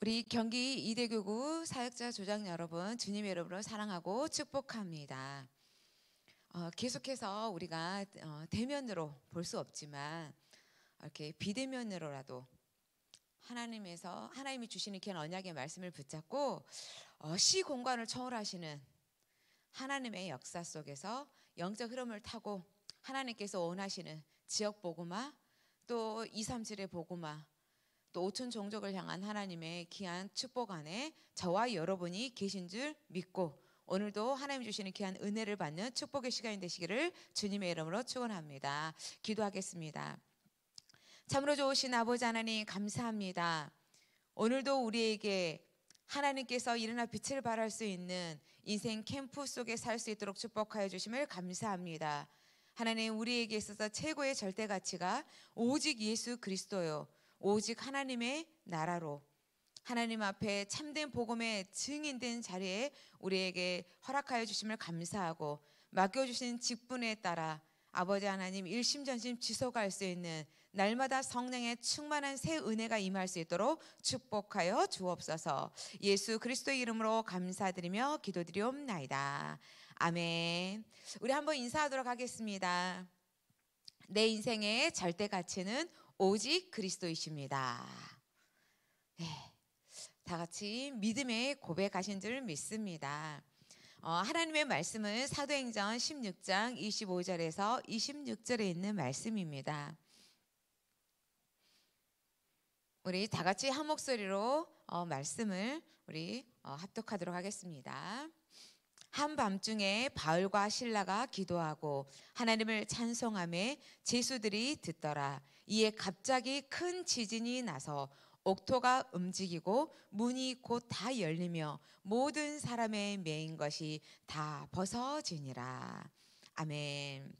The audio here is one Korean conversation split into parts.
우리 경기 이대교구 사역자 조장 여러분, 주님의 이름으로 사랑하고 축복합니다. 어, 계속해서 우리가 어, 대면으로 볼 수 없지만 이렇게 비대면으로라도 하나님에서 하나님이 주시는 귀한 언약의 말씀을 붙잡고 어, 시 공간을 초월하시는 하나님의 역사 속에서 영적 흐름을 타고 하나님께서 원하시는 지역 보고마 또 237의 보고마 또 오천 종족을 향한 하나님의 귀한 축복 안에 저와 여러분이 계신 줄 믿고 오늘도 하나님 주시는 귀한 은혜를 받는 축복의 시간이 되시기를 주님의 이름으로 축원합니다. 기도하겠습니다. 참으로 좋으신 아버지 하나님 감사합니다. 오늘도 우리에게 하나님께서 일어나 빛을 발할 수 있는 인생 캠프 속에 살 수 있도록 축복하여 주심을 감사합니다. 하나님 우리에게 있어서 최고의 절대 가치가 오직 예수 그리스도요. 오직 하나님의 나라로 하나님 앞에 참된 복음의 증인된 자리에 우리에게 허락하여 주심을 감사하고 맡겨주신 직분에 따라 아버지 하나님 일심전심 지속할 수 있는 날마다 성령의 충만한 새 은혜가 임할 수 있도록 축복하여 주옵소서. 예수 그리스도의 이름으로 감사드리며 기도드리옵나이다. 아멘. 우리 한번 인사하도록 하겠습니다. 내 인생의 절대 가치는 오직 그리스도이십니다. 네. 다 같이 믿음의 고백하신 줄 믿습니다. 어, 하나님의 말씀은 사도행전 16장 25절에서 26절에 있는 말씀입니다. 우리 다 같이 한 목소리로 어, 말씀을 우리 어, 합독하도록 하겠습니다. 한밤중에 바울과 신라가 기도하고 하나님을 찬송함에 제수들이 듣더라. 이에 갑자기 큰 지진이 나서 옥토가 움직이고 문이 곧 다 열리며 모든 사람의 메인 것이 다 벗어지니라. 아멘.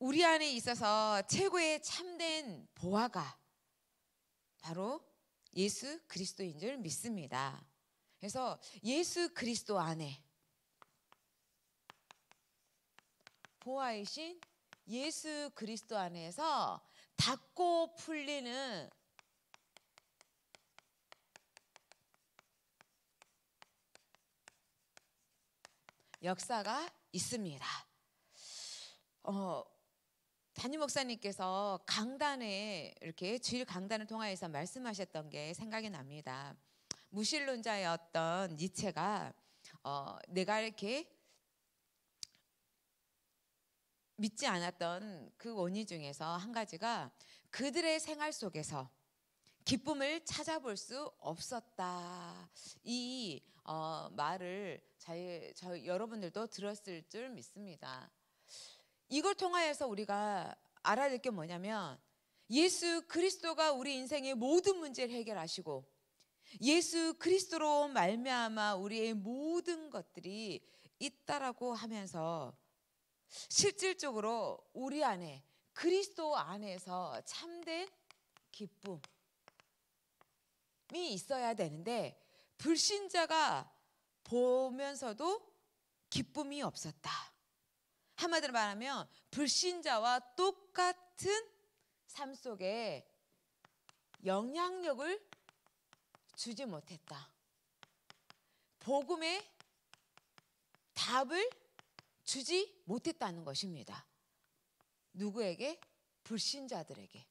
우리 안에 있어서 최고의 참된 보화가 바로 예수 그리스도인 줄 믿습니다. 그래서 예수 그리스도 안에 보아이신 예수 그리스도 안에서 닫고 풀리는 역사가 있습니다. 어, 담임 목사님께서 강단에 이렇게 주일 강단을 통하여서 말씀하셨던 게 생각이 납니다. 무신론자였던 니체가 어, 내가 이렇게 믿지 않았던 그 원인 중에서 한 가지가 그들의 생활 속에서 기쁨을 찾아볼 수 없었다. 이 어, 말을 잘, 저 여러분들도 들었을 줄 믿습니다. 이걸 통하여서 우리가 알아야 될 게 뭐냐면 예수 그리스도가 우리 인생의 모든 문제를 해결하시고 예수 그리스도로 말미암아 우리의 모든 것들이 있다라고 하면서 실질적으로 우리 안에 그리스도 안에서 참된 기쁨이 있어야 되는데 불신자가 보면서도 기쁨이 없었다. 한마디로 말하면 불신자와 똑같은 삶 속에 영향력을 주지 못했다. 복음의 답을 주지 못했다는 것입니다. 누구에게? 불신자들에게.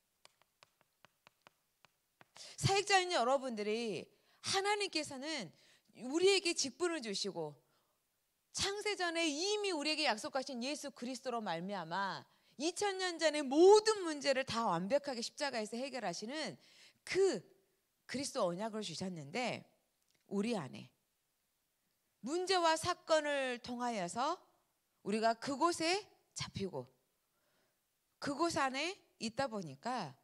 사역자인 여러분들이 하나님께서는 우리에게 직분을 주시고 창세전에 이미 우리에게 약속하신 예수 그리스도로 말미암아 2000년 전의 모든 문제를 다 완벽하게 십자가에서 해결하시는 그 그리스도 언약을 주셨는데 우리 안에 문제와 사건을 통하여서 우리가 그곳에 잡히고 그곳 안에 있다 보니까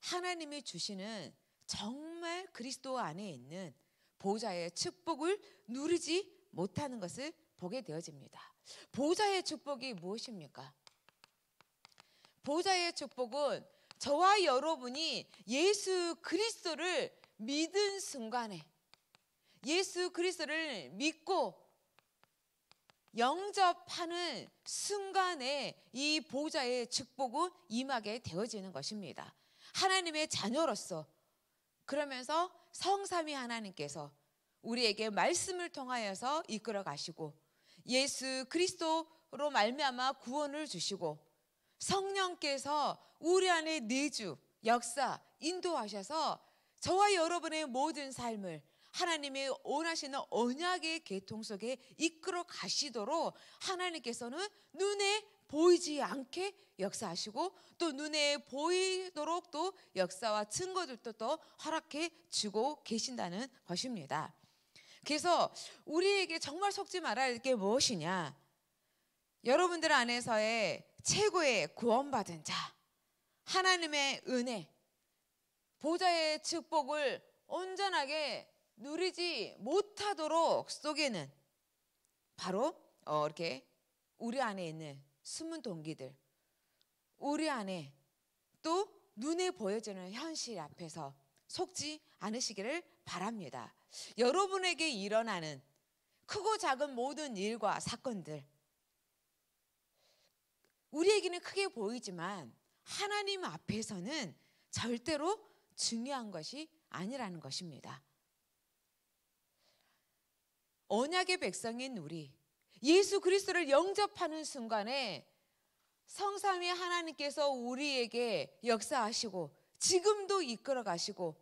하나님이 주시는 정말 그리스도 안에 있는 보좌의 축복을 누리지 못하는 것을 보게 되어집니다. 보좌의 축복이 무엇입니까? 보좌의 축복은 저와 여러분이 예수 그리스도를 믿은 순간에 예수 그리스도를 믿고 영접하는 순간에 이 보좌의 축복은 임하게 되어지는 것입니다. 하나님의 자녀로서 그러면서 성삼위 하나님께서 우리에게 말씀을 통하여서 이끌어 가시고 예수 그리스도로 말미암아 구원을 주시고 성령께서 우리 안에 내주 역사 인도하셔서 저와 여러분의 모든 삶을 하나님의 원하시는 언약의 계통 속에 이끌어 가시도록 하나님께서는 눈에 보이지 않게 역사하시고 또 눈에 보이도록 또 역사와 증거들도 또 허락해 주고 계신다는 것입니다. 그래서 우리에게 정말 속지 말아야 할 게 무엇이냐? 여러분들 안에서의 최고의 구원받은 자, 하나님의 은혜, 보좌의 축복을 온전하게 누리지 못하도록 속에는 바로 어, 이렇게 우리 안에 있는 숨은 동기들, 우리 안에 또 눈에 보여지는 현실 앞에서 속지 않으시기를 바랍니다. 여러분에게 일어나는 크고 작은 모든 일과 사건들, 우리에게는 크게 보이지만 하나님 앞에서는 절대로 중요한 것이 아니라는 것입니다. 언약의 백성인 우리 예수 그리스도를 영접하는 순간에 성삼위 하나님께서 우리에게 역사하시고 지금도 이끌어 가시고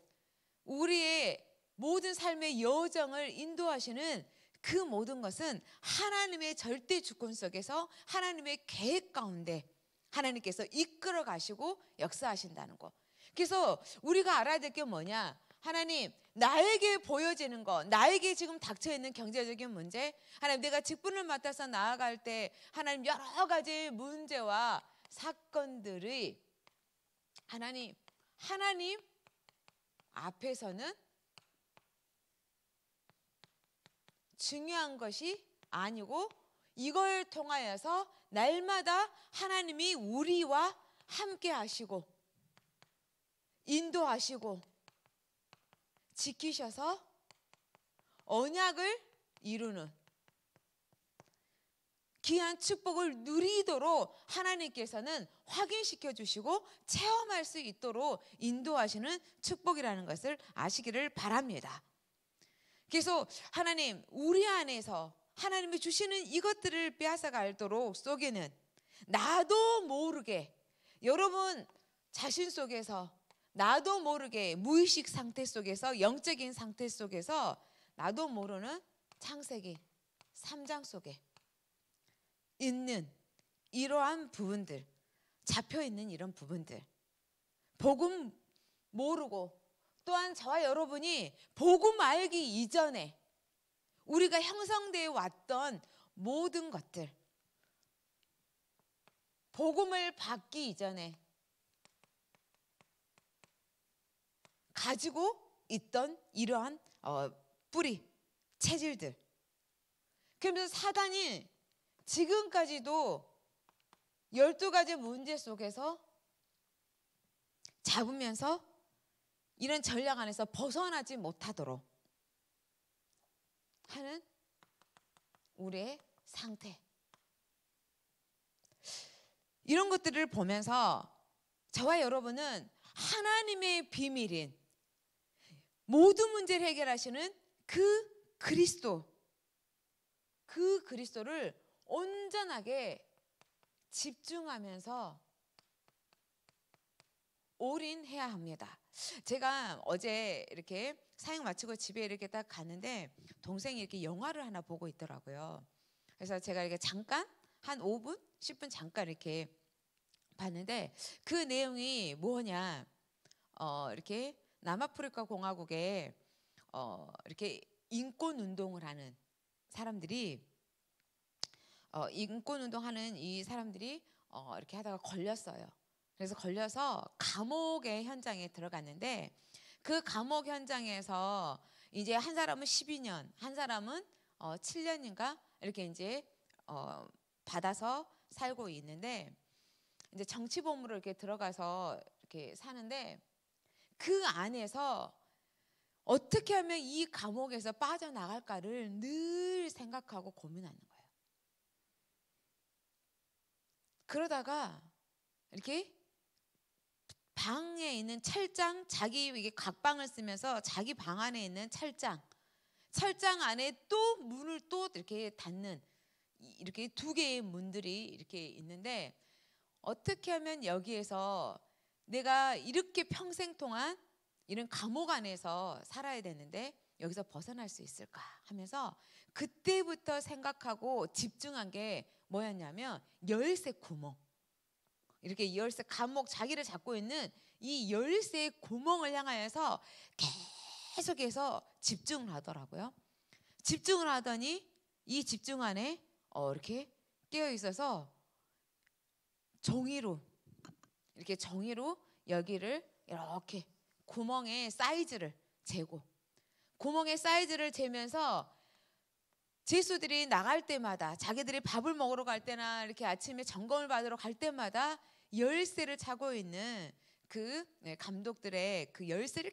우리의 모든 삶의 여정을 인도하시는 그 모든 것은 하나님의 절대 주권 속에서 하나님의 계획 가운데 하나님께서 이끌어 가시고 역사하신다는 거. 그래서 우리가 알아야 될 게 뭐냐? 하나님, 나에게 보여지는 거, 나에게 지금 닥쳐 있는 경제적인 문제, 하나님 내가 직분을 맡아서 나아갈 때 하나님 여러 가지 문제와 사건들이 하나님, 하나님 앞에서는 중요한 것이 아니고 이걸 통하여서 날마다 하나님이 우리와 함께 하시고 인도하시고 지키셔서 언약을 이루는 귀한 축복을 누리도록 하나님께서는 확인시켜 주시고 체험할 수 있도록 인도하시는 축복이라는 것을 아시기를 바랍니다. 그래서 하나님 우리 안에서 하나님이 주시는 이것들을 빼앗아 갈도록 속에는 나도 모르게 여러분 자신 속에서 나도 모르게 무의식 상태 속에서 영적인 상태 속에서 나도 모르는 창세기 3장 속에 있는 이러한 부분들 잡혀 있는 이런 부분들 복음 모르고 또한 저와 여러분이 복음 알기 이전에 우리가 형성되어 왔던 모든 것들 복음을 받기 이전에 가지고 있던 이러한 어, 뿌리 체질들 그러면서 사단이 지금까지도 열두 가지 문제 속에서 잡으면서 이런 전략 안에서 벗어나지 못하도록 하는 우리의 상태. 이런 것들을 보면서 저와 여러분은 하나님의 비밀인 모든 문제를 해결하시는 그 그리스도, 그 그리스도를 온전하게 집중하면서 올인해야 합니다. 제가 어제 이렇게 사역 마치고 집에 이렇게 딱 갔는데 동생이 이렇게 영화를 하나 보고 있더라고요. 그래서 제가 이렇게 잠깐 한 5분, 10분 잠깐 이렇게 봤는데 그 내용이 뭐냐? 어, 이렇게 남아프리카 공화국에 어, 이렇게 인권 운동을 하는 사람들이 어, 인권 운동하는 이 사람들이 어, 이렇게 하다가 걸렸어요. 그래서 걸려서 감옥의 현장에 들어갔는데 그 감옥 현장에서 이제 한 사람은 12년, 한 사람은 어 7년인가 이렇게 이제 어 받아서 살고 있는데 이제 정치범으로 이렇게 들어가서 이렇게 사는데 그 안에서 어떻게 하면 이 감옥에서 빠져나갈까를 늘 생각하고 고민하는 거예요. 그러다가 이렇게 방에 있는 철장 자기 이게 각방을 쓰면서 자기 방 안에 있는 철장 철장 안에 또 문을 또 이렇게 닫는 이렇게 두 개의 문들이 이렇게 있는데 어떻게 하면 여기에서 내가 이렇게 평생 동안 이런 감옥 안에서 살아야 되는데 여기서 벗어날 수 있을까 하면서 그때부터 생각하고 집중한 게 뭐였냐면 열쇠 구멍. 이렇게 열쇠 감옥 자기를 잡고 있는 이 열쇠 구멍을 향하여서 계속해서 집중을 하더라고요. 집중을 하더니 이 집중 안에 어, 이렇게 깨어 있어서 정의로 이렇게 정의로 여기를 이렇게 구멍의 사이즈를 재고 구멍의 사이즈를 재면서 제수들이 나갈 때마다 자기들이 밥을 먹으러 갈 때나 이렇게 아침에 점검을 받으러 갈 때마다 열쇠를 차고 있는 그 네, 감독들의 그 열쇠를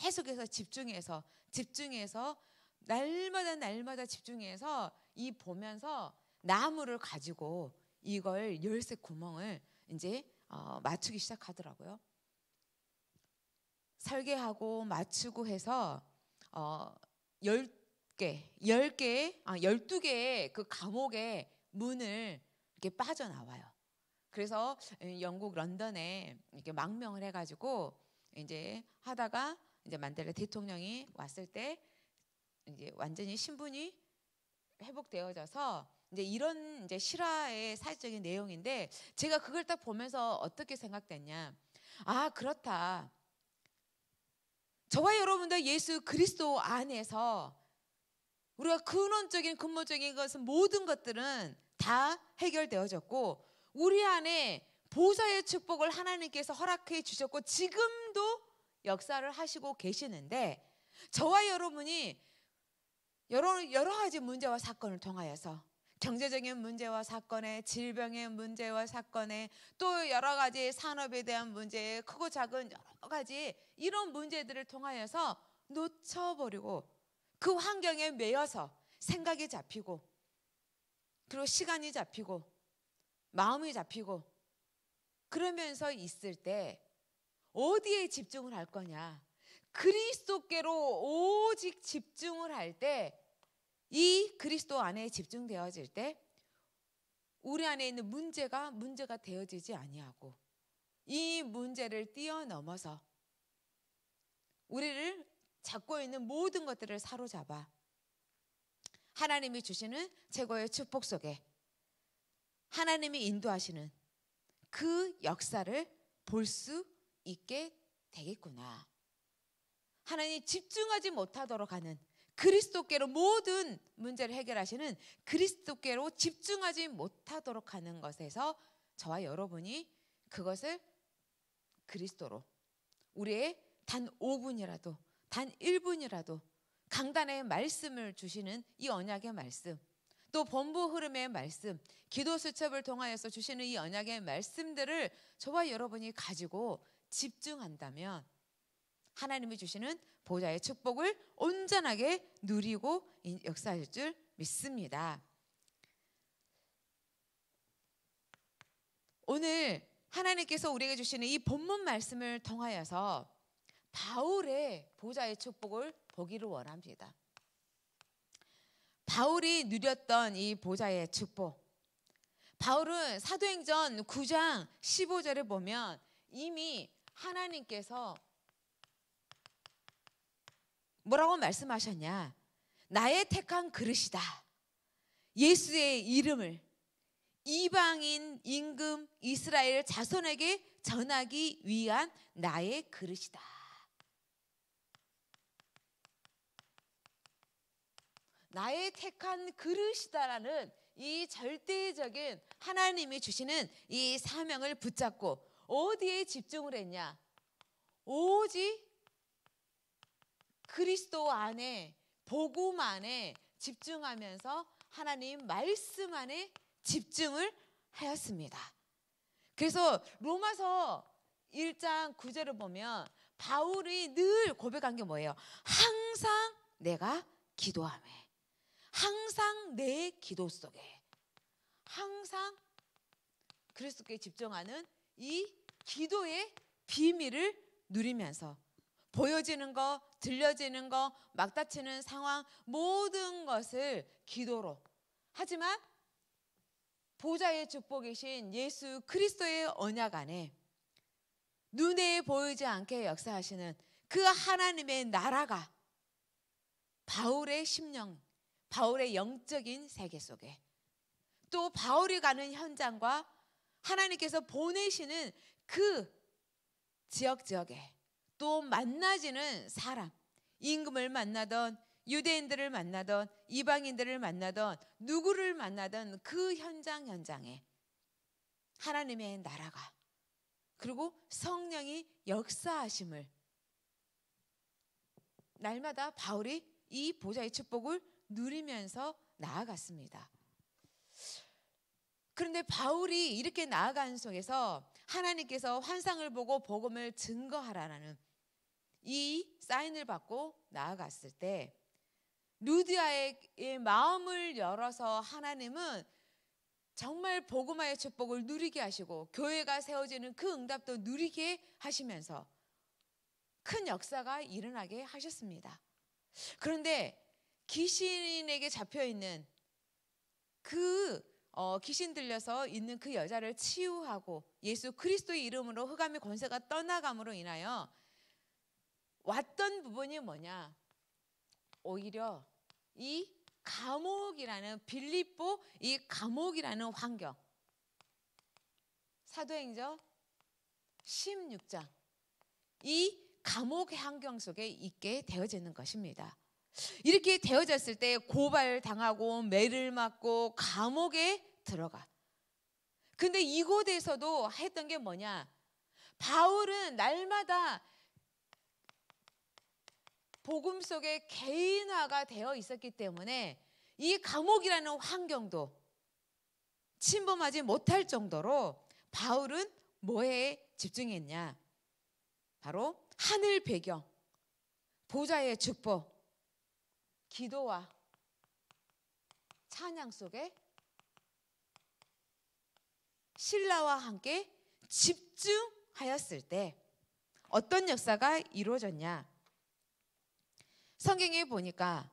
계속해서 집중해서 집중해서 날마다 날마다 집중해서 이 보면서 나무를 가지고 이걸 열쇠 구멍을 이제 어, 맞추기 시작하더라고요. 설계하고 맞추고 해서 어, 10개, 10개, 아, 12개의 그 감옥의 문을 이렇게 빠져나와요. 그래서 영국 런던에 이렇게 망명을 해가지고 이제 하다가 이제 만델라 대통령이 왔을 때 이제 완전히 신분이 회복되어져서 이제 이런 이제 실화의 사실적인 내용인데 제가 그걸 딱 보면서 어떻게 생각됐냐? 아 그렇다. 저와 여러분들 예수 그리스도 안에서 우리가 근원적인 근본적인 것은 모든 것들은 다 해결되어졌고 우리 안에 보좌의 축복을 하나님께서 허락해 주셨고 지금도 역사를 하시고 계시는데 저와 여러분이 여러 여러 가지 문제와 사건을 통하여서 경제적인 문제와 사건에 질병의 문제와 사건에 또 여러 가지 산업에 대한 문제 크고 작은 여러 가지 이런 문제들을 통하여서 놓쳐버리고 그 환경에 매여서 생각이 잡히고 그리고 시간이 잡히고 마음이 잡히고 그러면서 있을 때 어디에 집중을 할 거냐? 그리스도께로 오직 집중을 할 때 이 그리스도 안에 집중되어질 때 우리 안에 있는 문제가 문제가 되어지지 아니하고 이 문제를 뛰어넘어서 우리를 잡고 있는 모든 것들을 사로잡아 하나님이 주시는 최고의 축복 속에 하나님이 인도하시는 그 역사를 볼 수 있게 되겠구나. 하나님 집중하지 못하도록 하는 그리스도께로 모든 문제를 해결하시는 그리스도께로 집중하지 못하도록 하는 것에서 저와 여러분이 그것을 그리스도로 우리의 단 5분이라도 단 1분이라도 강단의 말씀을 주시는 이 언약의 말씀 또 본부 흐름의 말씀 기도 수첩을 통하여서 주시는 이 언약의 말씀들을 저와 여러분이 가지고 집중한다면 하나님이 주시는 보좌의 축복을 온전하게 누리고 역사할 줄 믿습니다. 오늘 하나님께서 우리에게 주시는 이 본문 말씀을 통하여서 바울의 보좌의 축복을 보기를 원합니다. 바울이 누렸던 이 보좌의 축복. 바울은 사도행전 9장 15절에 보면 이미 하나님께서 뭐라고 말씀하셨냐? 나의 택한 그릇이다. 예수의 이름을 이방인 임금 이스라엘 자손에게 전하기 위한 나의 그릇이다. 나의 택한 그릇이다라는 이 절대적인 하나님이 주시는 이 사명을 붙잡고 어디에 집중을 했냐? 오직 그리스도 안에 복음 안에 집중하면서 하나님 말씀 안에 집중을 하였습니다. 그래서 로마서 1장 9절을 보면 바울이 늘 고백한 게 뭐예요? 항상 내가 기도하며 항상 내 기도 속에 항상 그리스도께 집중하는 이 기도의 비밀을 누리면서 보여지는 거, 들려지는 거, 막다치는 상황 모든 것을 기도로. 하지만 보좌의 축복이신 예수 그리스도의 언약 안에 눈에 보이지 않게 역사하시는 그 하나님의 나라가 바울의 심령, 바울의 영적인 세계 속에 또 바울이 가는 현장과 하나님께서 보내시는 그 지역 지역에 또 만나지는 사람, 임금을 만나던 유대인들을 만나던 이방인들을 만나던 누구를 만나던 그 현장 현장에 하나님의 나라가 그리고 성령이 역사하심을 날마다 바울이 이 보좌의 축복을 누리면서 나아갔습니다. 그런데 바울이 이렇게 나아간 속에서 하나님께서 환상을 보고 복음을 증거하라는 이 사인을 받고 나아갔을 때 루디아의 마음을 열어서 하나님은 정말 복음화의 축복을 누리게 하시고 교회가 세워지는 그 응답도 누리게 하시면서 큰 역사가 일어나게 하셨습니다. 그런데 귀신에게 잡혀 있는 그 어, 귀신 들려서 있는 그 여자를 치유하고 예수 그리스도의 이름으로 흑암의 권세가 떠나감으로 인하여 왔던 부분이 뭐냐? 오히려 이 감옥이라는 빌립보 이 감옥이라는 환경 사도행전 16장 이 감옥의 환경 속에 있게 되어지는 것입니다. 이렇게 되어졌을 때 고발 당하고 매를 맞고 감옥에 들어가. 근데 이곳에서도 했던 게 뭐냐? 바울은 날마다 복음 속에 개인화가 되어 있었기 때문에 이 감옥이라는 환경도 침범하지 못할 정도로 바울은 뭐에 집중했냐? 바로 하늘 배경, 보좌의 축복, 기도와 찬양 속에 신라와 함께 집중하였을 때 어떤 역사가 이루어졌냐? 성경에 보니까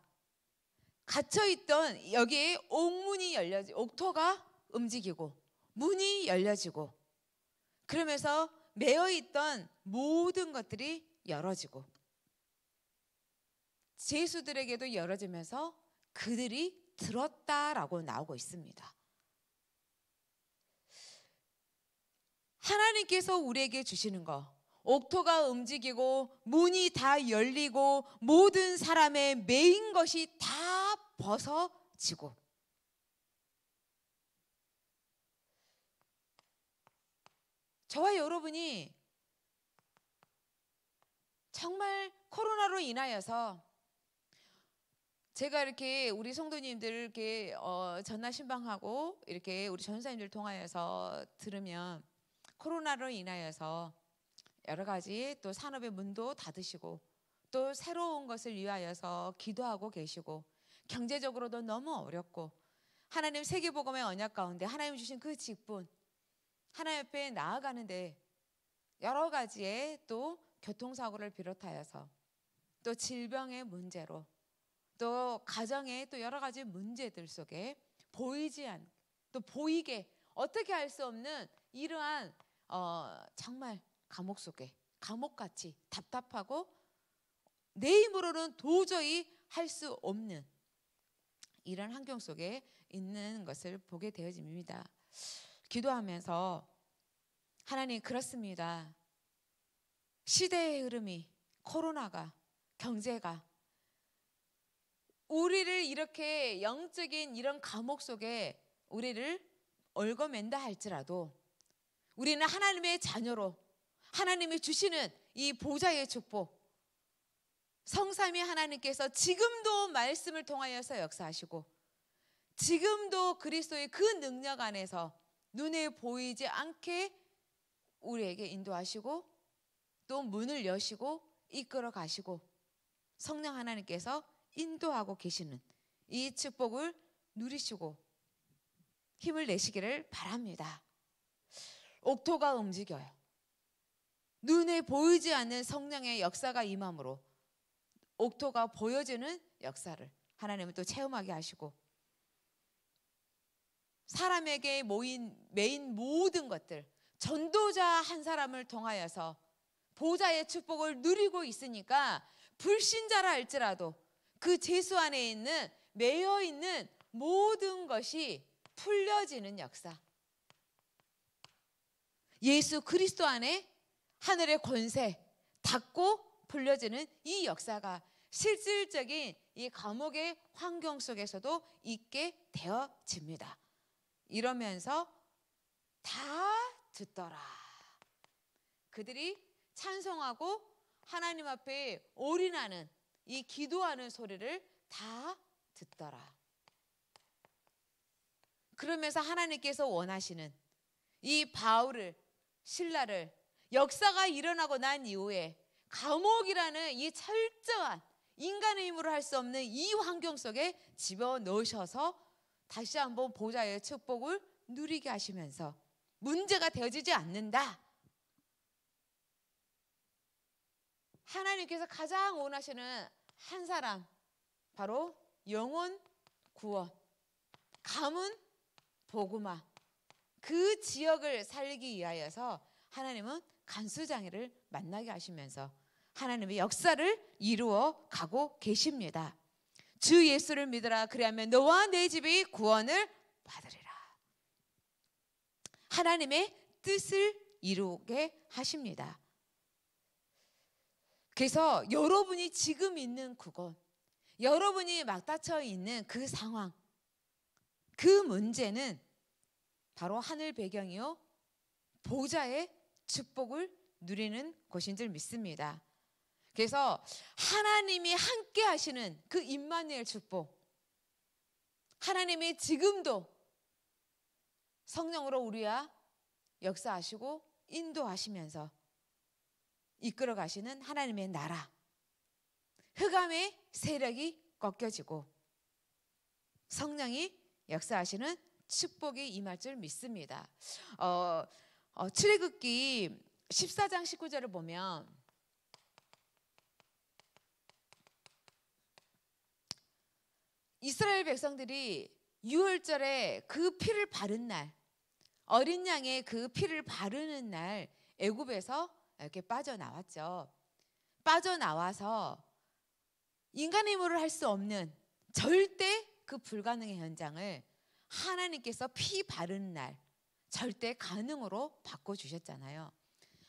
갇혀 있던 여기에 옥문이 열려지 옥토가 움직이고 문이 열려지고 그러면서 매어 있던 모든 것들이 열어지고 제수들에게도 열어지면서 그들이 들었다라고 나오고 있습니다. 하나님께서 우리에게 주시는 거 옥토가 움직이고 문이 다 열리고 모든 사람의 메인 것이 다 벗어지고. 저와 여러분이 정말 코로나로 인하여서 제가 이렇게 우리 성도님들 이렇게 어, 전화 신방하고 이렇게 우리 전사님들 통하여서 들으면 코로나로 인하여서 여러 가지 또 산업의 문도 닫으시고 또 새로운 것을 위하여서 기도하고 계시고 경제적으로도 너무 어렵고 하나님 세계복음의 언약 가운데 하나님 주신 그 직분 하나님 앞에 나아가는데 여러 가지의 또 교통사고를 비롯하여서 또 질병의 문제로 또 가정의 또 여러 가지 문제들 속에 보이지 않, 또 보이게 어떻게 할 수 없는 이러한 어, 정말 감옥 속에 감옥같이 답답하고 내 힘으로는 도저히 할 수 없는 이런 환경 속에 있는 것을 보게 되어집니다. 기도하면서 하나님 그렇습니다. 시대의 흐름이 코로나가 경제가 우리를 이렇게 영적인 이런 감옥 속에 우리를 얽어맨다 할지라도 우리는 하나님의 자녀로 하나님이 주시는 이 보좌의 축복 성삼위 하나님께서 지금도 말씀을 통하여서 역사하시고 지금도 그리스도의 그 능력 안에서 눈에 보이지 않게 우리에게 인도하시고 또 문을 여시고 이끌어 가시고 성령 하나님께서 인도하고 계시는 이 축복을 누리시고 힘을 내시기를 바랍니다. 옥토가 움직여요. 눈에 보이지 않는 성령의 역사가 임함으로 옥토가 보여지는 역사를 하나님은 또 체험하게 하시고 사람에게 모인 메인 모든 것들 전도자 한 사람을 통하여서 보좌의 축복을 누리고 있으니까 불신자라 할지라도 그 제수 안에 있는 매여 있는 모든 것이 풀려지는 역사. 예수 그리스도 안에 하늘의 권세 닫고 풀려지는 이 역사가 실질적인 이 감옥의 환경 속에서도 있게 되어집니다. 이러면서 다 듣더라. 그들이 찬송하고 하나님 앞에 올인하는 이 기도하는 소리를 다 듣더라. 그러면서 하나님께서 원하시는 이 바울을 신라를 역사가 일어나고 난 이후에 감옥이라는 이 철저한 인간의 힘으로 할 수 없는 이 환경 속에 집어 넣으셔서 다시 한번 보좌의 축복을 누리게 하시면서 문제가 되어지지 않는다. 하나님께서 가장 원하시는 한 사람 바로 영혼 구원 가문 복음화 그 지역을 살리기 위하여서 하나님은 간수장애를 만나게 하시면서 하나님의 역사를 이루어 가고 계십니다. 주 예수를 믿으라 그리하면 너와 내 집이 구원을 받으리라. 하나님의 뜻을 이루게 하십니다. 그래서 여러분이 지금 있는 그곳, 여러분이 막다쳐 있는 그 상황, 그 문제는 바로 하늘 배경이요. 보좌의 축복을 누리는 곳인 줄 믿습니다. 그래서 하나님이 함께 하시는 그 임마누엘 축복. 하나님이 지금도 성령으로 우리와 역사하시고 인도하시면서 이끌어 가시는 하나님의 나라. 흑암의 세력이 꺾여지고 성령이 역사하시는 축복이 임할 줄 믿습니다. 어, 어, 출애굽기 14장 19절을 보면 이스라엘 백성들이 유월절에 그 피를 바른 날 어린 양의 그 피를 바르는 날 애굽에서 이렇게 빠져나왔죠. 빠져나와서 인간의 힘으로 할 수 없는 절대 그 불가능의 현장을 하나님께서 피 바른 날 절대 가능으로 바꿔 주셨잖아요.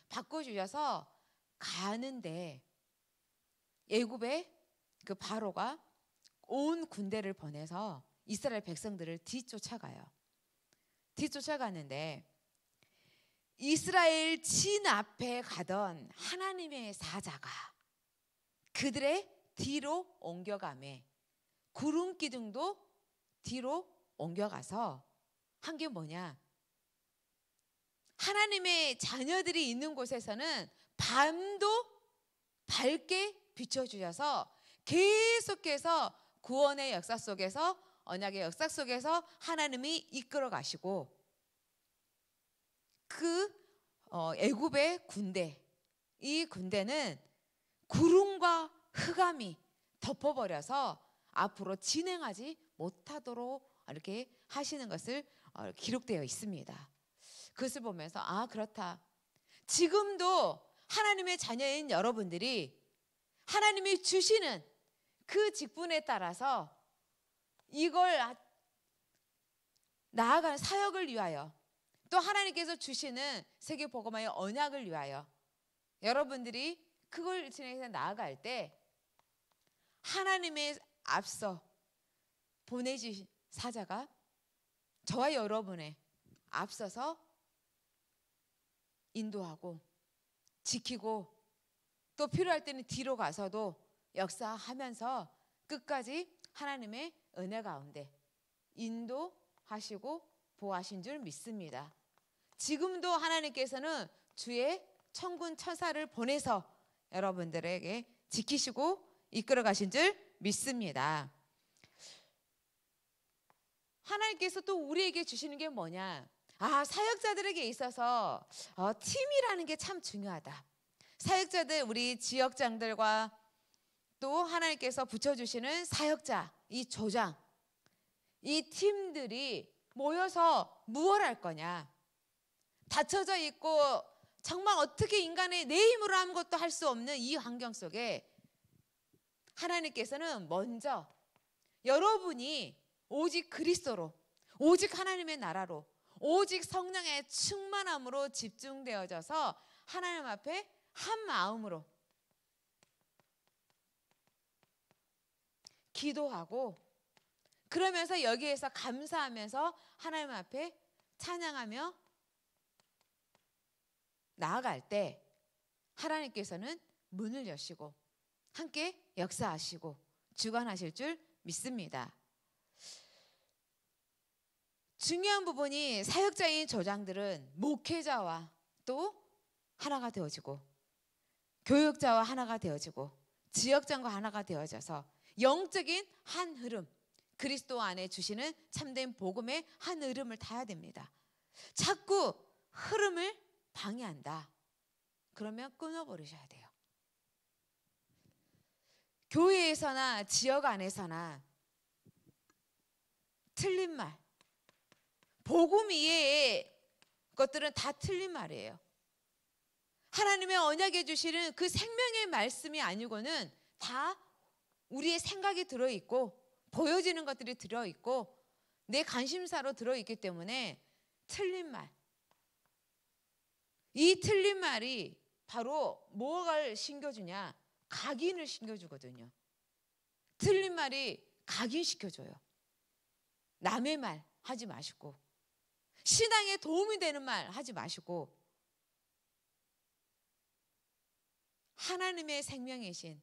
바꿔 주셔서 가는데 애굽의 그 바로가 온 군대를 보내서 이스라엘 백성들을 뒤쫓아가요. 뒤쫓아가는데 이스라엘 진 앞에 가던 하나님의 사자가 그들의 뒤로 옮겨가매 구름 기둥도 뒤로 옮겨가서 한 게 뭐냐? 하나님의 자녀들이 있는 곳에서는 밤도 밝게 비춰주셔서 계속해서 구원의 역사 속에서 언약의 역사 속에서 하나님이 이끌어 가시고 그 어, 애굽의 군대 이 군대는 구름과 흑암이 덮어버려서 앞으로 진행하지 못하도록 이렇게 하시는 것을 어, 기록되어 있습니다. 그것을 보면서 아 그렇다. 지금도 하나님의 자녀인 여러분들이 하나님이 주시는 그 직분에 따라서 이걸 아, 나아가는 사역을 위하여 또 하나님께서 주시는 세계 복음화의 언약을 위하여 여러분들이 그걸 진행해서 나아갈 때 하나님의 앞서 보내주신 사자가 저와 여러분의 앞서서 인도하고 지키고 또 필요할 때는 뒤로 가서도 역사하면서 끝까지 하나님의 은혜 가운데 인도하시고 보하신 줄 믿습니다. 지금도 하나님께서는 주의 천군 천사를 보내서 여러분들에게 지키시고 이끌어 가신 줄 믿습니다. 하나님께서 또 우리에게 주시는 게 뭐냐? 아, 사역자들에게 있어서 어, 팀이라는 게 참 중요하다. 사역자들 우리 지역장들과 또 하나님께서 붙여주시는 사역자 이 조장 이 팀들이 모여서 무엇 할 거냐 닫혀져 있고 정말 어떻게 인간의 내 힘으로 아무것도 할 수 없는 이 환경 속에 하나님께서는 먼저 여러분이 오직 그리스도로 오직 하나님의 나라로 오직 성령의 충만함으로 집중되어져서 하나님 앞에 한 마음으로 기도하고 그러면서 여기에서 감사하면서 하나님 앞에 찬양하며 나아갈 때 하나님께서는 문을 여시고 함께 역사하시고 주관하실 줄 믿습니다. 중요한 부분이 사역자인 조장들은 목회자와 또 하나가 되어지고 교육자와 하나가 되어지고 지역장과 하나가 되어져서 영적인 한 흐름 그리스도 안에 주시는 참된 복음의 한 흐름을 타야 됩니다. 자꾸 흐름을 방해한다. 그러면 끊어버리셔야 돼요. 교회에서나 지역 안에서나 틀린 말, 복음 이외의 것들은 다 틀린 말이에요. 하나님의 언약에 주시는 그 생명의 말씀이 아니고는 다 우리의 생각이 들어있고 보여지는 것들이 들어있고 내 관심사로 들어있기 때문에 틀린 말. 이 틀린 말이 바로 뭐를 신겨주냐? 각인을 신겨주거든요. 틀린 말이 각인시켜줘요. 남의 말 하지 마시고, 신앙에 도움이 되는 말 하지 마시고, 하나님의 생명이신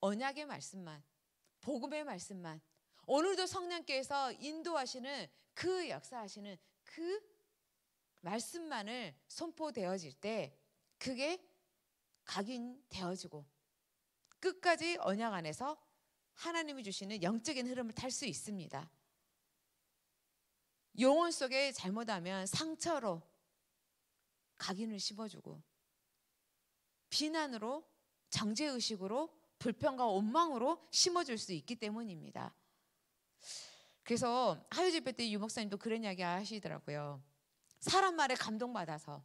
언약의 말씀만, 복음의 말씀만, 오늘도 성령께서 인도하시는 그 역사하시는 그 말씀만을 선포되어질 때 그게 각인되어지고 끝까지 언약 안에서 하나님이 주시는 영적인 흐름을 탈 수 있습니다. 영혼 속에 잘못하면 상처로 각인을 씹어주고 비난으로 정죄의식으로 불평과 원망으로 심어줄 수 있기 때문입니다. 그래서 하유 집회 때 유목사님도 그런 이야기 하시더라고요. 사람 말에 감동받아서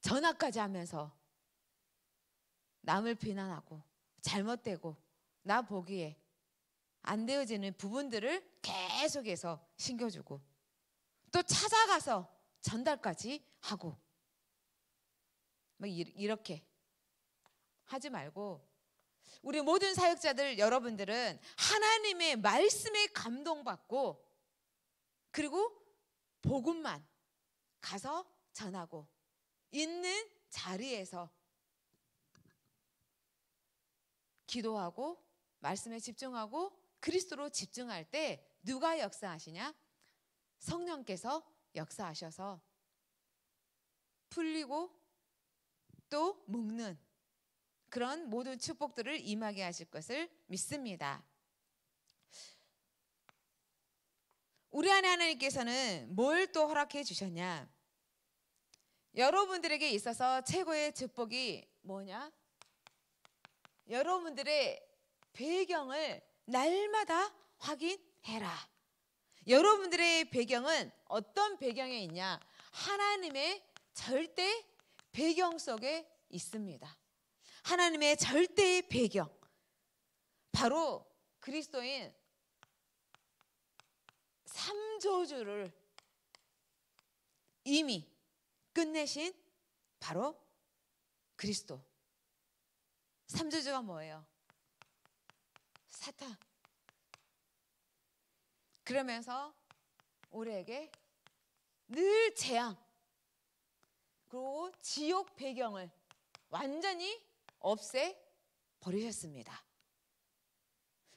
전화까지 하면서 남을 비난하고 잘못되고 나 보기에 안 되어지는 부분들을 계속 해서 신겨주고 또 찾아가서 전달까지 하고 뭐 이렇게 하지 말고 우리 모든 사역자들 여러분들은 하나님의 말씀에 감동받고 그리고 복음만 가서 전하고 있는 자리에서 기도하고 말씀에 집중하고 그리스도로 집중할 때 누가 역사하시냐? 성령께서 역사하셔서 풀리고 또 묶는 그런 모든 축복들을 임하게 하실 것을 믿습니다. 우리 안에 하나님께서는 뭘 또 허락해 주셨냐? 여러분들에게 있어서 최고의 축복이 뭐냐? 여러분들의 배경을 날마다 확인 해라. 여러분들의 배경은 어떤 배경에 있냐? 하나님의 절대 배경 속에 있습니다. 하나님의 절대의 배경. 바로 그리스도인 삼조주를 이미 끝내신 바로 그리스도. 삼조주가 뭐예요? 사탄. 그러면서 우리에게 늘 재앙 그리고 지옥 배경을 완전히 없애 버리셨습니다.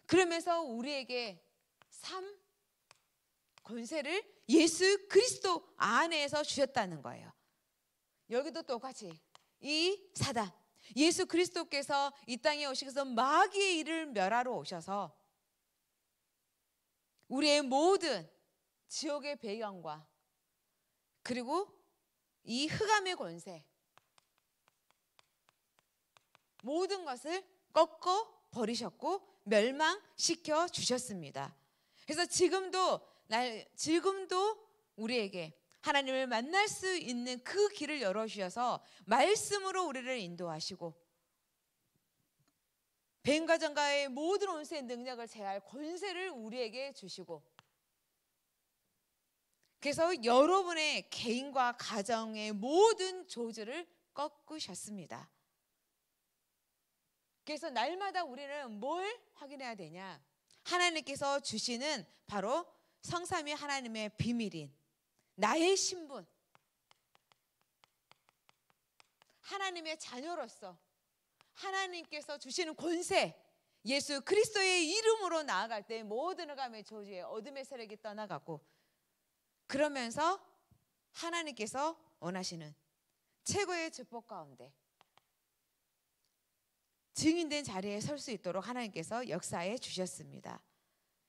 그러면서 우리에게 삶 권세를 예수 그리스도 안에서 주셨다는 거예요. 여기도 똑같이 이 사단 예수 그리스도께서 이 땅에 오셔서 마귀의 일을 멸하러 오셔서 우리의 모든 지옥의 배경과 그리고 이 흑암의 권세 모든 것을 꺾어 버리셨고 멸망시켜 주셨습니다. 그래서 지금도 날 지금도 우리에게 하나님을 만날 수 있는 그 길을 열어 주셔서 말씀으로 우리를 인도하시고 뱀과 전가의 모든 온수의 능력을 제할 권세를 우리에게 주시고 그래서 여러분의 개인과 가정의 모든 조절을 꺾으셨습니다. 그래서 날마다 우리는 뭘 확인해야 되냐? 하나님께서 주시는 바로 성삼위 하나님의 비밀인 나의 신분, 하나님의 자녀로서 하나님께서 주시는 권세, 예수 그리스도의 이름으로 나아갈 때 모든 흑암의 조지에 어둠의 세력이 떠나가고 그러면서 하나님께서 원하시는 최고의 축복 가운데 증인된 자리에 설 수 있도록 하나님께서 역사해 주셨습니다.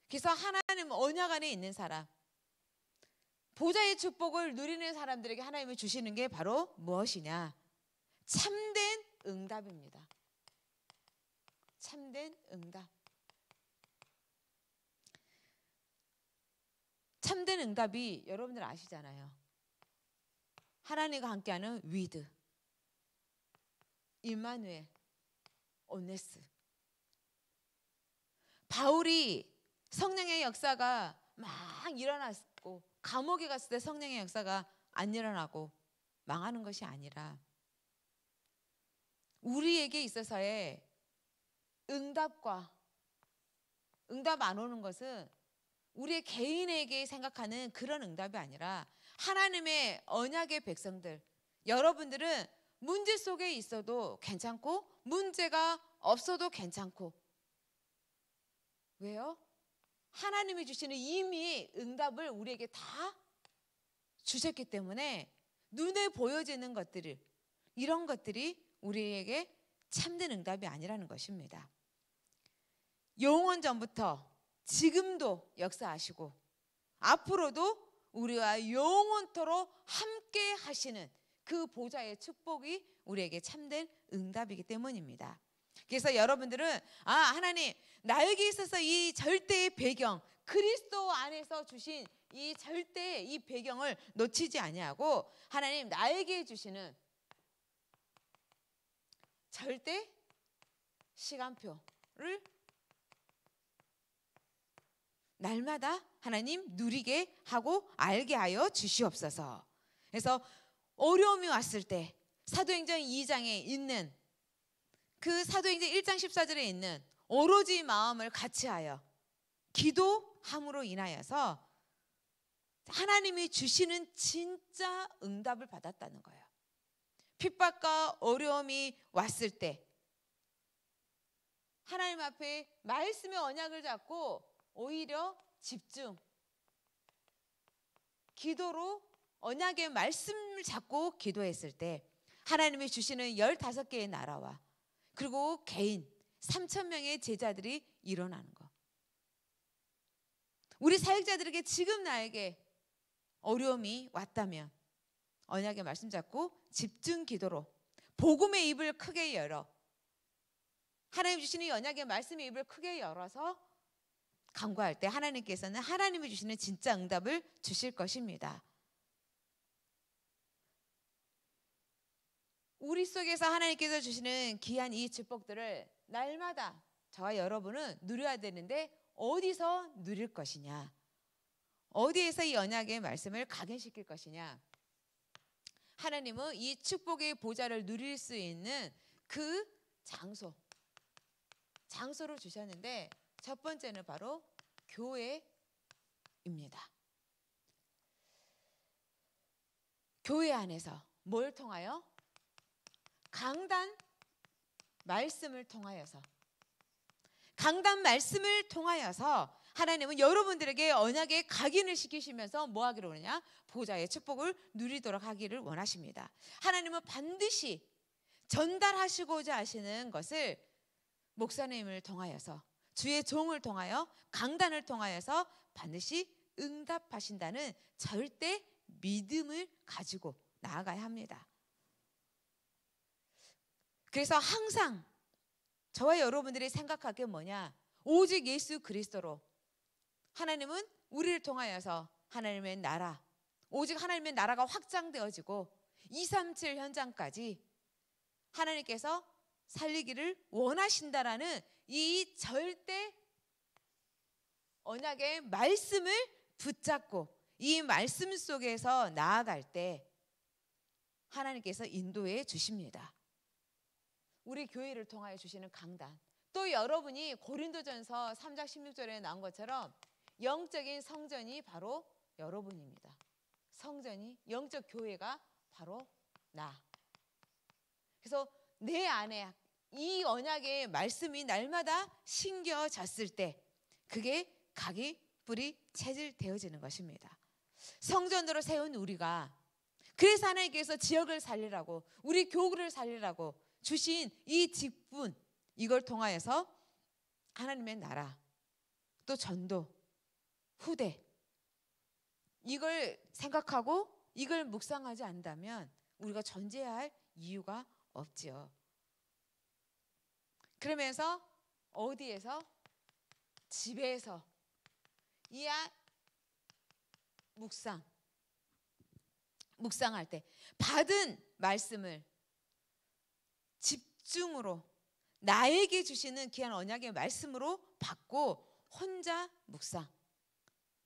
그래서 하나님 언약 안에 있는 사람, 보좌의 축복을 누리는 사람들에게 하나님이 주시는 게 바로 무엇이냐? 참된 응답입니다. 참된 응답. 참된 응답이 여러분들 아시잖아요. 하나님과 함께하는 with, 임마누엘, oneness. 바울이 성령의 역사가 막 일어났고 감옥에 갔을 때 성령의 역사가 안 일어나고 망하는 것이 아니라 우리에게 있어서의 응답과 응답 안 오는 것은 우리의 개인에게 생각하는 그런 응답이 아니라 하나님의 언약의 백성들 여러분들은 문제 속에 있어도 괜찮고 문제가 없어도 괜찮고 왜요? 하나님이 주시는 이미 응답을 우리에게 다 주셨기 때문에 눈에 보여지는 것들을 이런 것들이 우리에게 참된 응답이 아니라는 것입니다. 영원 전부터 지금도 역사하시고 앞으로도 우리와 영원토록 함께 하시는 그 보좌의 축복이 우리에게 참된 응답이기 때문입니다. 그래서 여러분들은 아 하나님 나에게 있어서 이 절대의 배경 그리스도 안에서 주신 이 절대 이 배경을 놓치지 아니하고 하나님 나에게 주시는 절대 시간표를 날마다 하나님 누리게 하고 알게 하여 주시옵소서. 그래서 어려움이 왔을 때 사도행전 2장에 있는 그 사도행전 1장 14절에 있는 오로지 마음을 같이하여 기도함으로 인하여서 하나님이 주시는 진짜 응답을 받았다는 거예요. 핍박과 어려움이 왔을 때 하나님 앞에 말씀의 언약을 잡고 오히려 집중 기도로 언약의 말씀을 잡고 기도했을 때 하나님이 주시는 15개의 나라와 그리고 개인 3천 명의 제자들이 일어나는 것. 우리 사역자들에게 지금 나에게 어려움이 왔다면 언약의 말씀 잡고 집중 기도로 복음의 입을 크게 열어 하나님 주시는 언약의 말씀의 입을 크게 열어서 간구할 때 하나님께서는 하나님이 주시는 진짜 응답을 주실 것입니다. 우리 속에서 하나님께서 주시는 귀한 이 축복들을 날마다 저와 여러분은 누려야 되는데 어디서 누릴 것이냐? 어디에서 이 언약의 말씀을 각인시킬 것이냐? 하나님은 이 축복의 보좌를 누릴 수 있는 그 장소, 장소를 주셨는데 첫 번째는 바로 교회입니다. 교회 안에서 뭘 통하여? 강단 말씀을 통하여서 강단 말씀을 통하여서 하나님은 여러분들에게 언약의 각인을 시키시면서 뭐 하기로 그러냐? 보좌의 축복을 누리도록 하기를 원하십니다. 하나님은 반드시 전달하시고자 하시는 것을 목사님을 통하여서 주의 종을 통하여 강단을 통하여서 반드시 응답하신다는 절대 믿음을 가지고 나아가야 합니다. 그래서 항상 저와 여러분들이 게 뭐냐? 오직 예수 그리스도로 하나님은 우리를 통하여서 하나님의 나라, 오직 하나님의 나라가 확장되어지고 237 현장까지 하나님께서 살리기를 원하신다라는 이 절대 언약의 말씀을 붙잡고 이 말씀 속에서 나아갈 때 하나님께서 인도해 주십니다. 우리 교회를 통하여 주시는 강단. 또 여러분이 고린도전서 3장 16절에 나온 것처럼 영적인 성전이 바로 여러분입니다. 성전이 영적 교회가 바로 나. 그래서 내 안에 이 언약의 말씀이 날마다 신겨졌을 때 그게 각이 뿌리 체질 되어지는 것입니다. 성전으로 세운 우리가 그래서 하나님께서 지역을 살리라고 우리 교구를 살리라고 주신 이 직분 이걸 통하여서 하나님의 나라 또 전도 후대. 이걸 생각하고 이걸 묵상하지 않다면 우리가 존재할 이유가 없지요. 그러면서 어디에서? 집에서. 이야 묵상. 묵상할 때 받은 말씀을 집중으로 나에게 주시는 귀한 언약의 말씀으로 받고 혼자 묵상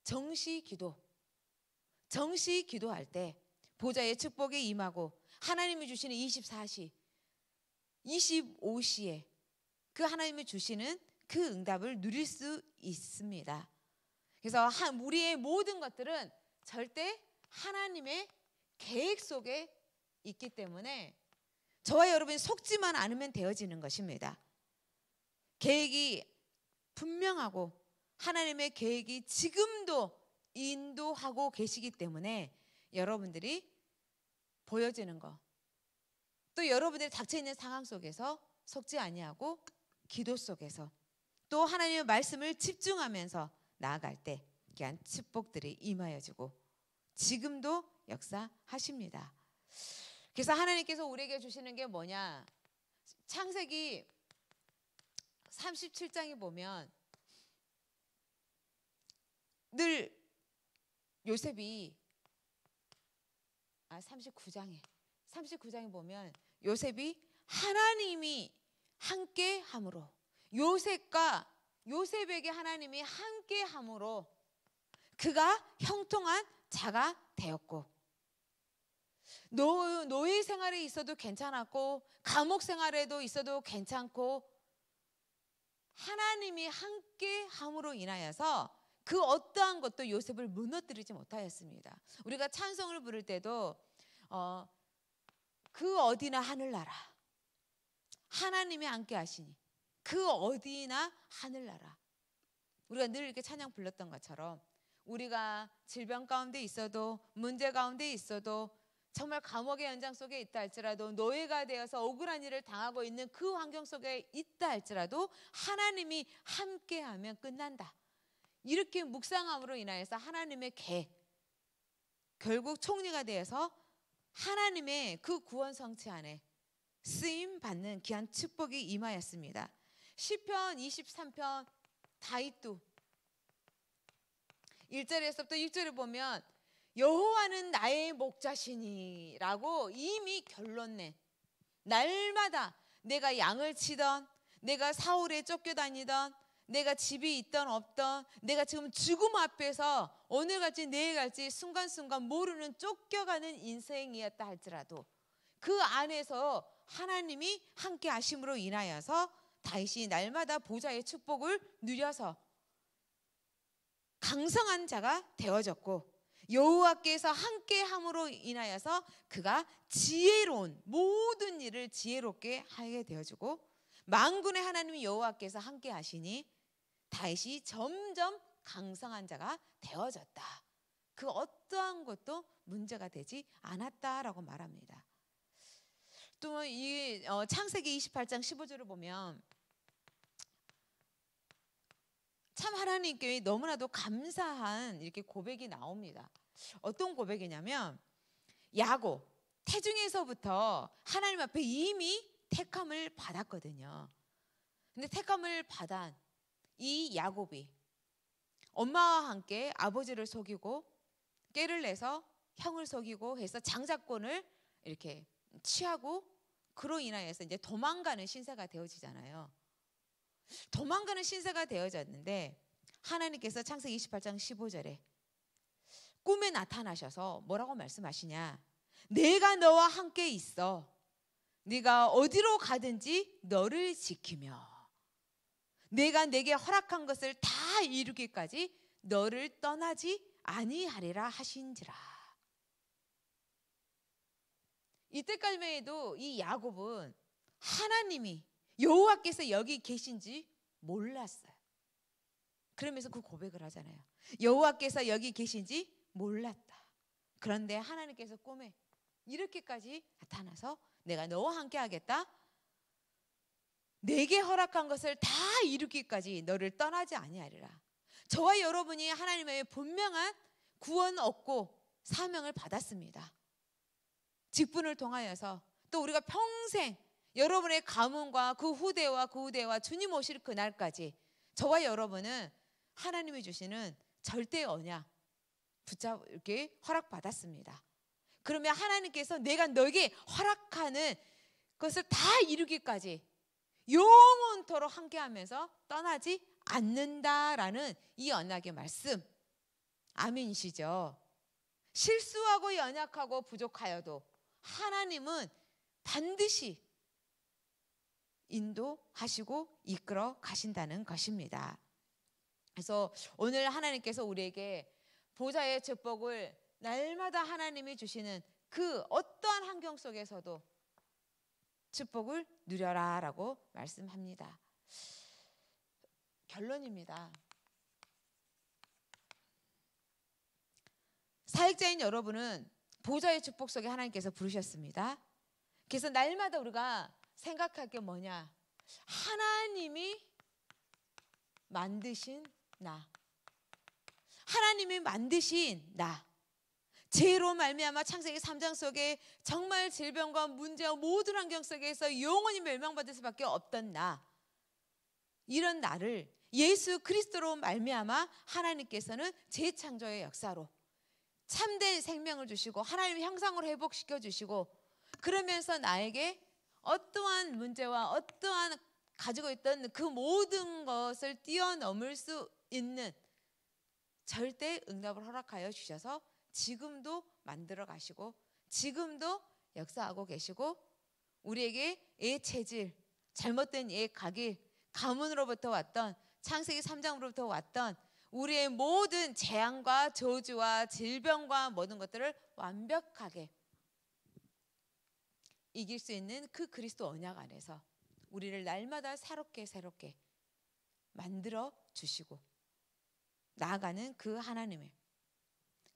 정시 기도 정시 기도할 때 보좌의 축복에 임하고 하나님이 주시는 24시 25시에 그 하나님이 주시는 그 응답을 누릴 수 있습니다. 그래서 우리의 모든 것들은 절대 하나님의 계획 속에 있기 때문에 저와 여러분이 속지만 않으면 되어지는 것입니다. 계획이 분명하고 하나님의 계획이 지금도 인도하고 계시기 때문에 여러분들이 보여지는 것, 또 여러분들이 닥쳐 있는 상황 속에서 속지 아니하고 기도 속에서 또 하나님의 말씀을 집중하면서 나아갈 때 귀한 축복들이 임하여지고 지금도 역사하십니다. 그래서 하나님께서 우리에게 주시는 게 뭐냐? 창세기 37장에 보면 늘 요셉이 아 39장에 39장에 보면 요셉이 하나님이 함께 함으로 요셉과 요셉에게 하나님이 함께 함으로 그가 형통한 자가 되었고 노, 노예 생활에 있어도 괜찮았고 감옥 생활에도 있어도 괜찮고 하나님이 함께 함으로 인하여서 그 어떠한 것도 요셉을 무너뜨리지 못하였습니다. 우리가 찬송을 부를 때도 어, 그 어디나 하늘나라 하나님이 함께 하시니 그 어디나 하늘나라 우리가 늘 이렇게 찬양 불렀던 것처럼 우리가 질병 가운데 있어도 문제 가운데 있어도 정말 감옥의 연장 속에 있다 할지라도 노예가 되어서 억울한 일을 당하고 있는 그 환경 속에 있다 할지라도 하나님이 함께하면 끝난다. 이렇게 묵상함으로 인하여서 하나님의 계 결국 총리가 되어서 하나님의 그 구원 성취 안에 쓰임 받는 귀한 축복이 임하였습니다. 시편 23편 다윗도 1절에서부터 6절을 보면 여호와는 나의 목자시니라고 이미 결론 내. 날마다 내가 양을 치던 내가 사울에 쫓겨다니던 내가 집이 있던 없던 내가 지금 죽음 앞에서 오늘 갈지 내일 갈지 순간순간 모르는 쫓겨가는 인생이었다 할지라도 그 안에서 하나님이 함께 하심으로 인하여서 다윗이 날마다 보좌의 축복을 누려서 강성한 자가 되어졌고 여호와께서 함께 함으로 인하여서 그가 지혜로운 모든 일을 지혜롭게 하게 되어지고 만군의 하나님 여호와께서 함께 하시니 다윗이 점점 강성한 자가 되어졌다. 그 어떠한 것도 문제가 되지 않았다라고 말합니다. 또이 어, 창세기 28장 15절을 보면 참 하나님께 너무나도 감사한 이렇게 고백이 나옵니다. 어떤 고백이냐면 야곱 태중에서부터 하나님 앞에 이미 택함을 받았거든요. 근데 택함을 받은 이 야곱이 엄마와 함께 아버지를 속이고 깨를 내서 형을 속이고 해서 장자권을 이렇게 취하고 그로 인하여서 이제 도망가는 신세가 되어지잖아요. 도망가는 신세가 되어졌는데 하나님께서 창세기 28장 15절에 꿈에 나타나셔서 뭐라고 말씀하시냐? 내가 너와 함께 있어. 네가 어디로 가든지 너를 지키며 내가 내게 허락한 것을 다 이루기까지 너를 떠나지 아니하리라 하신지라. 이때까지만 해도 이 야곱은 하나님이 여호와께서 여기 계신지 몰랐어요. 그러면서 그 고백을 하잖아요. 여호와께서 여기 계신지 몰랐다. 그런데 하나님께서 꿈에 이렇게까지 나타나서 내가 너와 함께 하겠다. 내게 허락한 것을 다 이루기까지 너를 떠나지 아니하리라. 저와 여러분이 하나님의 분명한 구원 얻고 사명을 받았습니다. 직분을 통하여서 또 우리가 평생 여러분의 가문과 그 후대와 그 후대와 주님 오실 그날까지 저와 여러분은 하나님이 주시는 절대 언약 붙잡 이렇게 허락 받았습니다. 그러면 하나님께서 내가 너에게 허락하는 것을 다 이루기까지 영원토록 함께하면서 떠나지 않는다라는 이 언약의 말씀. 아멘이시죠? 실수하고 연약하고 부족하여도 하나님은 반드시 인도하시고 이끌어 가신다는 것입니다. 그래서 오늘 하나님께서 우리에게 보좌의 축복을 날마다 하나님이 주시는 그 어떠한 환경 속에서도 축복을 누려라라고 말씀합니다. 결론입니다. 사역자인 여러분은 보좌의 축복 속에 하나님께서 부르셨습니다. 그래서 날마다 우리가 생각할 게 뭐냐? 하나님이 만드신 나. 하나님이 만드신 나. 죄로 말미암아 창세기 3장 속에 정말 질병과 문제와 모든 환경 속에서 영원히 멸망받을 수밖에 없던 나. 이런 나를 예수 그리스도로 말미암아 하나님께서는 재창조의 역사로 참된 생명을 주시고 하나님의 형상으로 회복시켜 주시고 그러면서 나에게 어떠한 문제와 어떠한 가지고 있던 그 모든 것을 뛰어넘을 수 있는 절대 응답을 허락하여 주셔서 지금도 만들어 가시고 지금도 역사하고 계시고 우리에게 애 체질, 잘못된 애 각일, 가문으로부터 왔던 창세기 3장으로부터 왔던 우리의 모든 재앙과 저주와 질병과 모든 것들을 완벽하게 이길 수 있는 그 그리스도 언약 안에서 우리를 날마다 새롭게 새롭게 만들어 주시고 나아가는 그 하나님의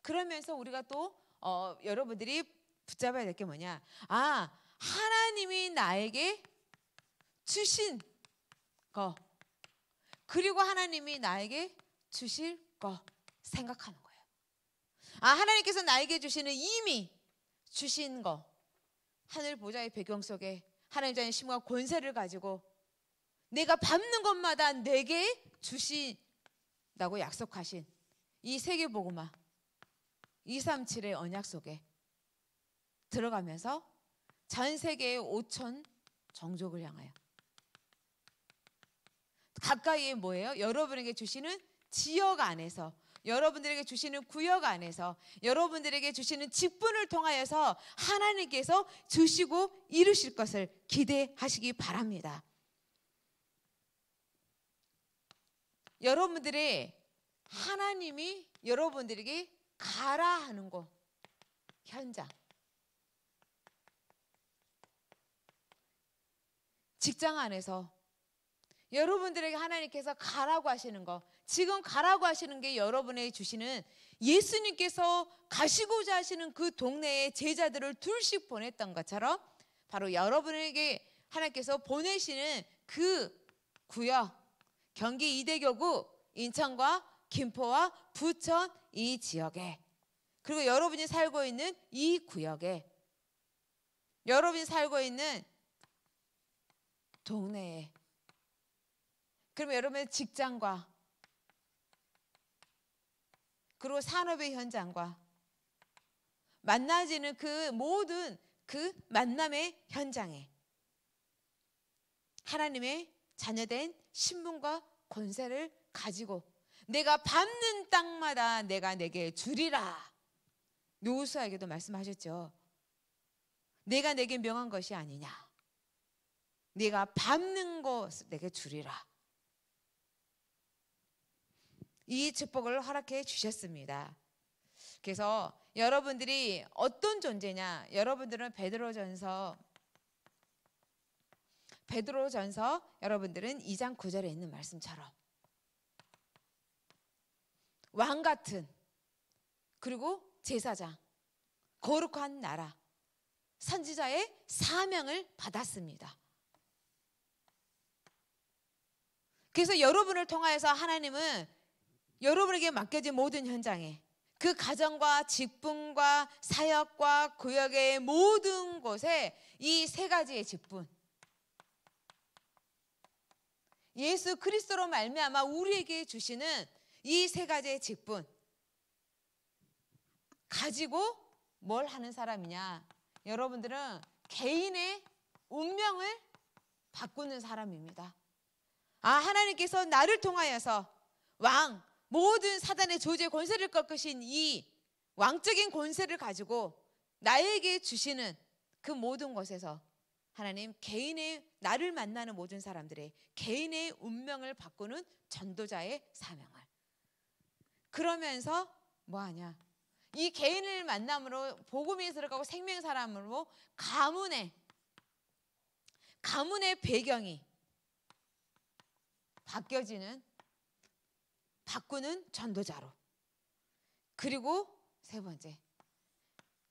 그러면서 우리가 또 어, 여러분들이 붙잡아야 될 게 뭐냐? 아, 하나님이 나에게 주신 거 그리고 하나님이 나에게 주실 거 생각하는 거예요. 아, 하나님께서 나에게 주시는 이미 주신 거 하늘 보좌의 배경 속에 하나님 자의 심과 권세를 가지고 내가 밟는 것마다 내게 주신다고 약속하신 이 세계 복음화 237의 언약 속에 들어가면서 전 세계의 5천 정족을 향하여 가까이에 뭐예요? 여러분에게 주시는 지역 안에서 여러분들에게 주시는 구역 안에서 여러분들에게 주시는 직분을 통하여서 하나님께서 주시고 이루실 것을 기대하시기 바랍니다. 여러분들의 하나님이 여러분들에게 가라 하는 곳 현장. 직장 안에서 여러분들에게 하나님께서 가라고 하시는 거 지금 가라고 하시는 게 여러분에게 주시는 예수님께서 가시고자 하시는 그 동네에 제자들을 둘씩 보냈던 것처럼 바로 여러분에게 하나님께서 보내시는 그 구역 경기 이대교구 인천과 김포와 부천 이 지역에. 그리고 여러분이 살고 있는 이 구역에. 여러분이 살고 있는 동네에. 그러면 여러분의 직장과 그리고 산업의 현장과 만나지는 그 모든 그 만남의 현장에 하나님의 자녀된 신분과 권세를 가지고 내가 밟는 땅마다 내가 내게 주리라. 노수아에게도 말씀하셨죠. 내가 내게 명한 것이 아니냐. 네가 밟는 것 내게 주리라. 이 축복을 허락해 주셨습니다. 그래서 여러분들이 어떤 존재냐? 여러분들은 베드로전서 베드로전서 여러분들은 2장 9절에 있는 말씀처럼 왕 같은 그리고 제사장 거룩한 나라 선지자의 사명을 받았습니다. 그래서 여러분을 통하여서 하나님은 여러분에게 맡겨진 모든 현장에 그 가정과 직분과 사역과 구역의 모든 곳에 이 세 가지의 직분 예수 그리스도로 말미암아 우리에게 주시는 이 세 가지의 직분 가지고 뭘 하는 사람이냐? 여러분들은 개인의 운명을 바꾸는 사람입니다. 아, 하나님께서 나를 통하여서 왕, 모든 사단의 조제 권세를 꺾으신 이 왕적인 권세를 가지고 나에게 주시는 그 모든 것에서 하나님 개인의 나를 만나는 모든 사람들의 개인의 운명을 바꾸는 전도자의 사명을 그러면서 뭐 하냐? 이 개인을 만남으로 복음이 들어가고 생명 사람으로 가문의 가문의 배경이 바뀌어지는 바꾸는 전도자로. 그리고 세 번째,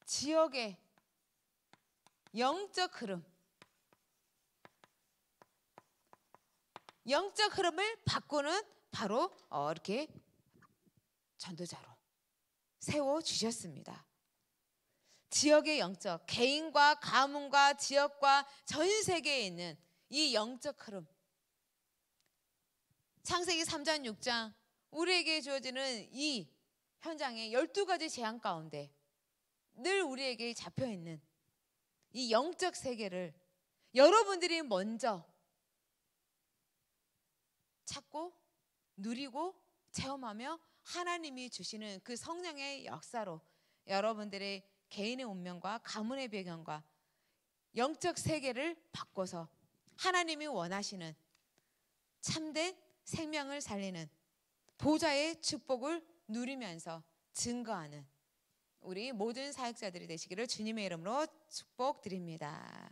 지역의 영적 흐름. 영적 흐름을 바꾸는 바로 어, 이렇게 전도자로 세워 주셨습니다. 지역의 영적, 개인과 가문과 지역과 전 세계에 있는 이 영적 흐름. 창세기 3장 6장 우리에게 주어지는 이 현장의 12가지 재앙 가운데 늘 우리에게 잡혀 있는 이 영적 세계를 여러분들이 먼저 찾고 누리고 체험하며 하나님이 주시는 그 성령의 역사로 여러분들의 개인의 운명과 가문의 배경과 영적 세계를 바꿔서 하나님이 원하시는 참된 생명을 살리는 보좌의 축복을 누리면서 증거하는 우리 모든 사역자들이 되시기를 주님의 이름으로 축복드립니다.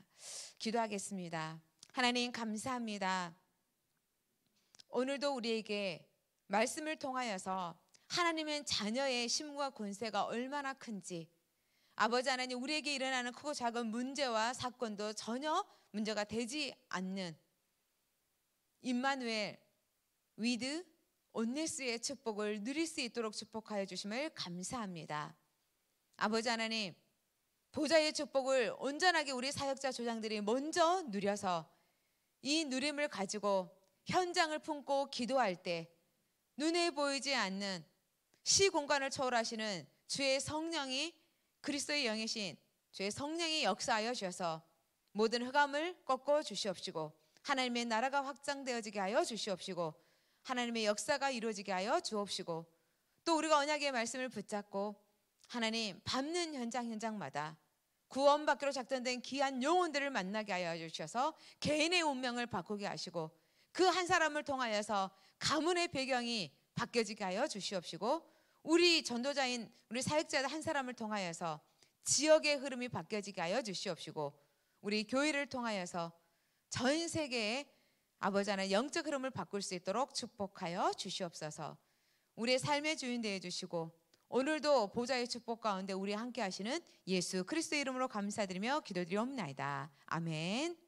기도하겠습니다. 하나님 감사합니다. 오늘도 우리에게 말씀을 통하여서 하나님은 자녀의 심과 권세가 얼마나 큰지 아버지 하나님 우리에게 일어나는 크고 작은 문제와 사건도 전혀 문제가 되지 않는 임마누엘 with oneness의 축복을 누릴 수 있도록 축복하여 주심을 감사합니다. 아버지 하나님, 보좌의 축복을 온전하게 우리 사역자 조장들이 먼저 누려서 이 누림을 가지고 현장을 품고 기도할 때 눈에 보이지 않는 시 공간을 초월하시는 주의 성령이 그리스도의 영이신 주의 성령이 역사하여 주셔서 모든 흑암을 꺾어 주시옵시고 하나님의 나라가 확장되어지게 하여 주시옵시고 하나님의 역사가 이루어지게 하여 주옵시고 또 우리가 언약의 말씀을 붙잡고 하나님 밟는 현장 현장마다 구원받기로 작전된 귀한 영혼들을 만나게 하여 주셔서 개인의 운명을 바꾸게 하시고 그 한 사람을 통하여서 가문의 배경이 바뀌어지게 하여 주시옵시고 우리 전도자인 우리 사역자 한 사람을 통하여서 지역의 흐름이 바뀌어지게 하여 주시옵시고 우리 교회를 통하여서 전 세계에 아버지 하나 영적 흐름을 바꿀 수 있도록 축복하여 주시옵소서. 우리의 삶의 주인 되어 주시고 오늘도 보좌의 축복 가운데 우리 함께 하시는 예수 그리스도 이름으로 감사드리며 기도드리옵나이다. 아멘.